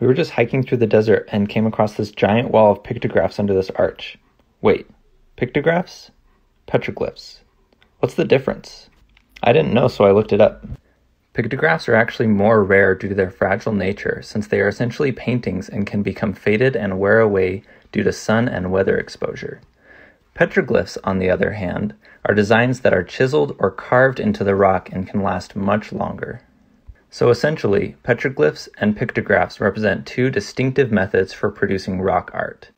We were just hiking through the desert and came across this giant wall of pictographs under this arch. Wait, pictographs? Petroglyphs. What's the difference? I didn't know, so I looked it up. Pictographs are actually more rare due to their fragile nature, since they are essentially paintings and can become faded and wear away due to sun and weather exposure. Petroglyphs, on the other hand, are designs that are chiseled or carved into the rock and can last much longer. So essentially, petroglyphs and pictographs represent two distinctive methods for producing rock art.